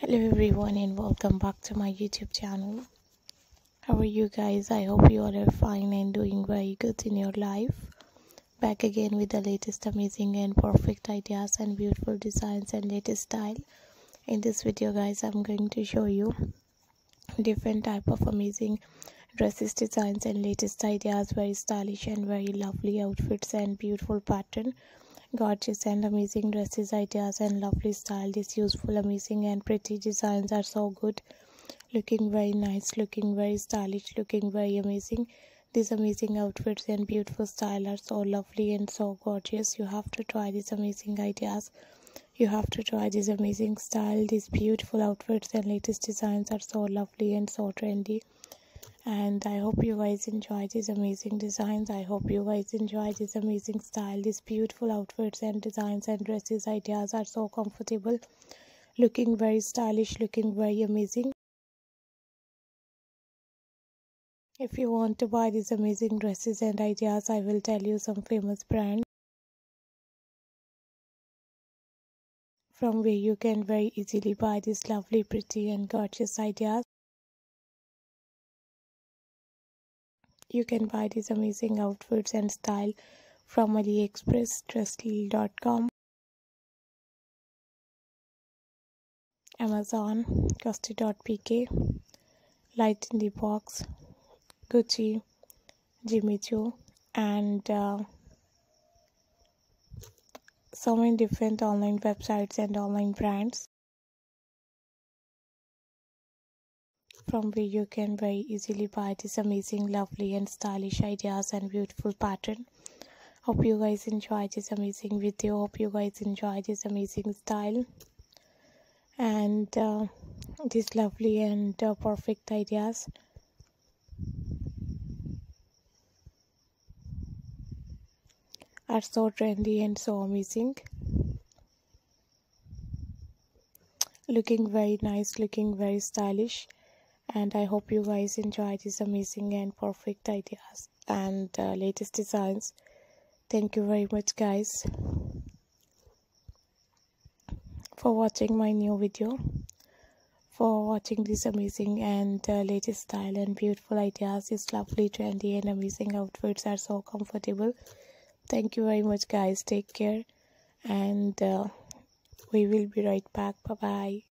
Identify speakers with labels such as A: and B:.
A: hello everyone and welcome back to my youtube channel. How are you guys? I hope you all are fine and doing very good in your life. Back again with the latest amazing and perfect ideas and beautiful designs and latest style. In this video guys i'm going to show you different type of amazing dresses designs and latest ideas very stylish and very lovely outfits and beautiful pattern gorgeous and amazing dresses ideas and lovely style. These useful amazing and pretty designs are so good. Looking very nice looking very stylish looking very amazing. These amazing outfits and beautiful style are so lovely and so gorgeous. You have to try these amazing ideas. You have to try this amazing style. These beautiful outfits and latest designs are so lovely and so trendy and i hope you guys enjoy these amazing designs. I hope you guys enjoy this amazing style. These beautiful outfits and designs and dresses ideas are so comfortable. Looking very stylish looking very amazing. If you want to buy these amazing dresses and ideas i will tell you some famous brands from where you can very easily buy these lovely pretty and gorgeous ideas You can buy these amazing outfits and style from AliExpress, Dressly.com, Amazon, Costi.pk, Light in the Box, Gucci, Jimmy Choo, and uh, so many different online websites and online brands. From where you can very easily buy this amazing lovely and stylish ideas and beautiful pattern. Hope you guys enjoy this amazing video. Hope you guys enjoy this amazing style. And uh, these lovely and uh, perfect ideas. Are so trendy and so amazing. Looking very nice looking very stylish and i hope you guys enjoy these amazing and perfect ideas and uh, latest designs. Thank you very much guys for watching my new video for watching this amazing and uh, latest style and beautiful ideas. These lovely trendy and amazing outfits are so comfortable. Thank you very much guys. Take care. And uh, we will be right back. Bye bye